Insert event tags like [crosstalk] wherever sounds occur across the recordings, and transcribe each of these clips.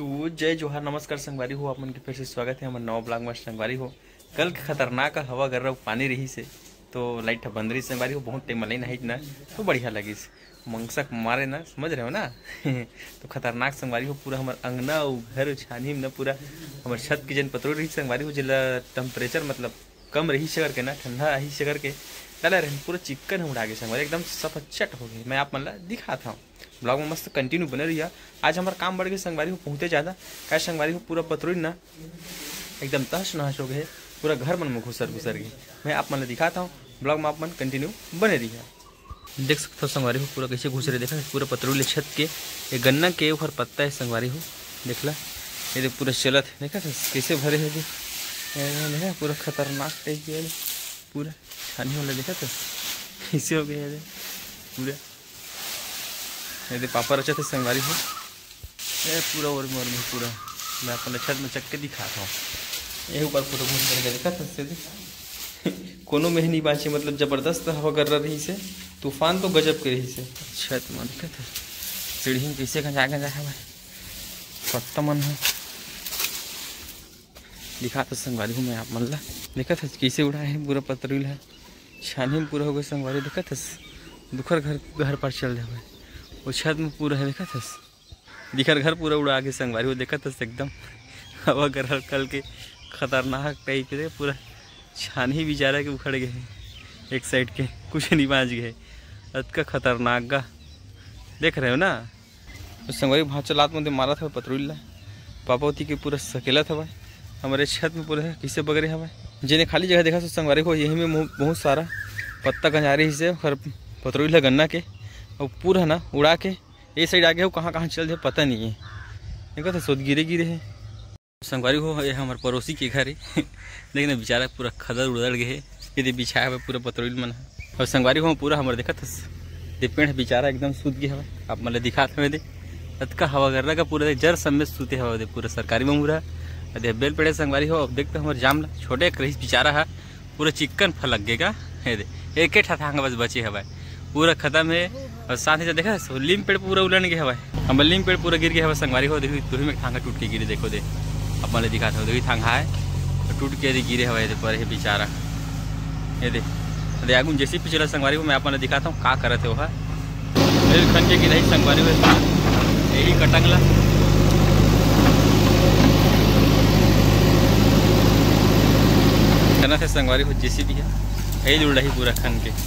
तो जय जोहार, नमस्कार संगवारी हो अपन के फिर से स्वागत है। हमारे नवा ब्लॉग में संगवारी हो। कल के खतरनाक हवा कर रहा, पानी रही से। तो लाइट बंद रही संगवारी हो, बहुत टाइम नहीं ना तो बढ़िया लगी मंगसक मारे ना, समझ रहे हो ना? [laughs] तो खतरनाक संगवारी हो, पूरा हमारे अंगना और घर छानी में ना पूरा हमारे छत की जन पतरो रही संगवारी हो, जिला टेम्परेचर मतलब कम रही से करके ना, ठंडा रही से करके डाला रहे पूरा चिकन उड़ा गए संगवारी, एकदम सब चट हो गई मैं आप मतलब दिखाता हूँ। ब्लॉग में मस्त कंटिन्यू बने रही आज हमारा काम बढ़ गया, संगवारी को पहुँचते ज़्यादा। क्या संगवारी को पूरा पतरोई ना, एकदम तहस नहस हो गए, पूरा घर मन में घुसर घुसर गई मैं आप मन दिखाता हूँ, ब्लॉग में आप मन कंटिन्यू बने रही है देख सकते हो संगवारी हो पूरा कैसे घुस रहे देखा पूरा पतरोले छत के, ये गन्ना के ऊपर पत्ता है संगवारी हो देख ला ये देख पूरा चलत है, देखा कैसे भरे है पूरा खतरनाक टाइप के पूरा। छानी वाला देखा था कैसे हो गया पूरा यदि पापा रचा थे संगवारी हो ए पूरा और मोर में पूरा मैं अपने छत में चक्के दिखाता हूँ यही ऊपर फ़ोटो घूम करके देखा था से कोनो में नहीं बाँचे मतलब ज़बरदस्त हवा कर रही से तूफ़ान तो गजब के रही से छत में देखा था सीढ़ी कैसे गंजा गंजा है भाई पत्ता मन है दिखा था संगवारी हूँ मैं आप मन ला देखा था कैसे उड़ा है पूरा पतरील है छानी में पूरा हो गया संगवारी, देखा था? दुखर घर घर पर चल जाए वो छत में पूरा है, देखा था? दिखर घर पूरा उड़ा के संगवारी, वो देखा था एकदम? हवा कर कल के खतरनाक टाइप के पूरा छान बेचारा के उखड़ गए एक साइड के कुछ नहीं बाँच गए। अतका खतरनाक का देख रहे हो ना? तो संगवारी वहाँ चलात में मारा था पतरुल्ला पापावती के पूरा सकेला था भाई। हमारे छत में पूरे किसे बगरे है भाई जिन्हें खाली जगह देखा तो संगवारी को यही में बहुत सारा पत्ता गंजारे से और पतरुल्ला गन्ना के और पूरा ना उड़ा के, ये साइड आगे हो कहाँ कहाँ चल जाए पता नहीं है। देखो तो सोद गिरे गिरे है। संगवारी हो ये हमारे पड़ोसी के घर है। [laughs] लेकिन बेचारा पूरा खदर उड़द गए है ये बिछाया हुआ पूरा पतरोल मन। है और संगवारी हो पूरा हमारे देखा ये पेड़ बेचारा एकदम सूत गया है। आप मतलब दिखा थे दे अतका हवा कर रहा का पूरा जर समय सूते हवा दे, पूरा सरकारी में मुरा अरे बेल पेड़े संगवारी हो, अब देखते हमारे जाम छोटे एक रही बेचारा है, पूरा चिकन फल लग गएगा एक ठाठा बस बचे हवा पूरा खत्म है, और साथ ही देखा लीम पेड़ पूरा उलन गया हवा हमारे लीम पेड़ पूरा गिर गया हवा संगवारी हो, देखो तुही में ठांगा टूट के गिरे, देखो, दे। अब मैं दिखाता हूँ देखिए थांगा है टूट के यदि गिरे हवा पर है बेचारा। ये दे, अरे आगू जैसे पिछला संगवारी को मैं आप दिखाता हूँ, का करते हो खन के गिरही संगवारी हुए यही कटंगला। करना थे संगवारी हो जैसी भी है। यही जुड़ रही पूरा खन के।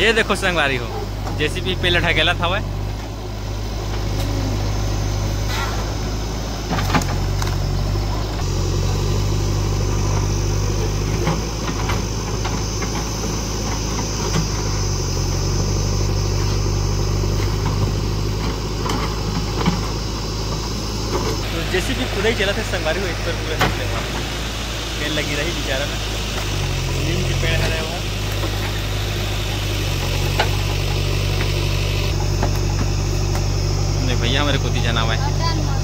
ये देखो संगवारी हो। जैसी भी पे लठा गेला था वह। तो जैसे भी खुदा ही चला था, संगवारी हो एक पर पूरा निकले पेड़ लगी रही, बेचारा में नीम के पेड़ है वहाँ नहीं भैया मेरे को दी जाना हुआ है।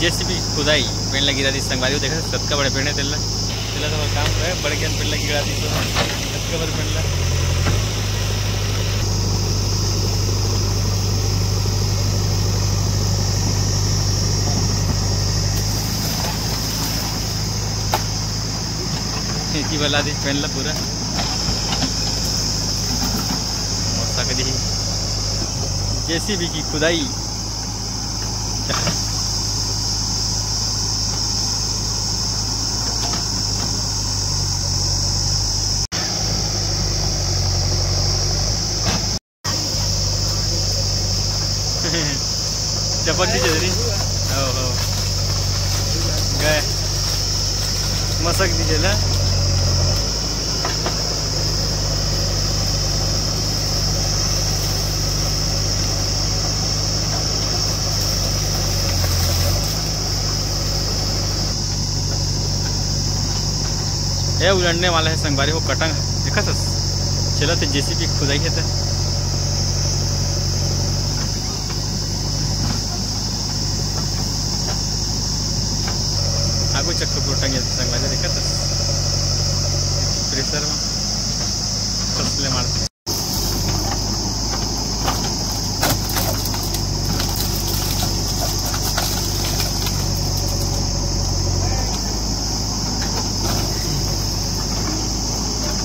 जेसीबी खुदाई पेड़ लगी रहती संगवारी को देखा सबका बड़े पेड़ है तेला तेला तो काम है, बड़े ज्ञान पेड़ लगी रहती तो सबका बड़े पेड़ की वाला दी पहन ला पूरा। मौसा कदी जेसीबी की खुदाई चपक दी जरी हो हो गए मसक दीजिए ना ये उलटने वाला है संगवारी हो कटंग देखा था चला तो जेसीबी खुदाई है तो आगो चक्कर पोटंग येते संगवारी देखा था प्रेशर में कसले मारते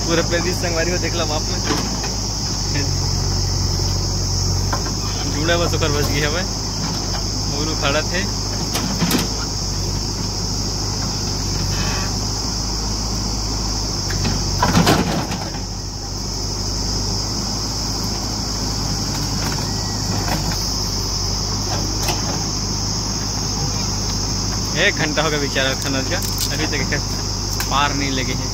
पूरा पेदी संगवारी को देखला बाप में जुड़ा बस ओकर बच गई है मोरू खड़ा थे एक घंटा होगा बेचारा खनल का। अभी तक पार नहीं लगे हैं।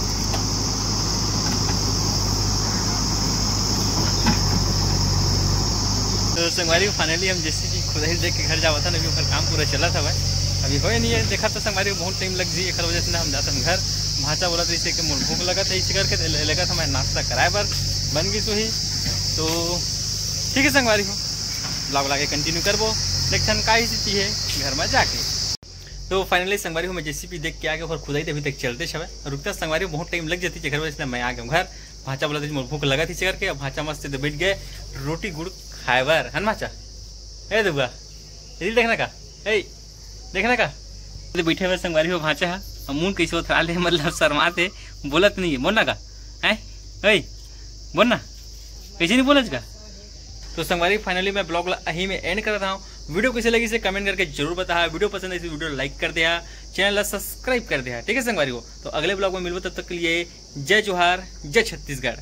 तो संगवारी को फाइनली हम जैसे कि खुद ही देख के घर जावा था ना, अभी काम पूरा चला था भाई। अभी हो नहीं है, देखा तो संगवारी को बहुत टाइम लग जी एक वजह से ना हम जाते हम घर। भाषा बोला था इसे कि मुझे भूख लगा था, इसी करके लगा था, मैं नाश्ता कराए बार। बन गई सो ही तो ठीक है संगवारी हो ब्लॉग लगा कंटिन्यू करबो। देखते का ही है, घर में जाके। तो फाइनली संगवारी को मैं जेसीपी देख के आगे और खुदाई अभी तक चलते छवे रुकता संगवारी बहुत टाइम लग जाती है घर से मैं आ गया घर। भाचा बोला था भूख लगा थी करके भाचा मस्त तो बैठ गए। रोटी, गुड़ खाएबर है माचा ए दुबा रील देखना का? ए, देखना का? तो बैठे हुए संगवारी हो भाचा है। हम मुँह कैसे उतरा ले मतलब शर्माते बोलत नहीं है बोलना का? है? ए बोलना कैसे नहीं बोलच का? तो संगवारी फाइनली मैं ब्लॉग यही में एंड कर रहा हूँ। वीडियो कैसे लगी इसे कमेंट करके ज़रूर बताया। वीडियो पसंद है इसी वीडियो लाइक कर दिया चैनल सब्सक्राइब कर दिया, ठीक है संगवारी को? तो अगले ब्लॉग में मिलूँ तब तक के लिए जय जोहार, जय छत्तीसगढ़।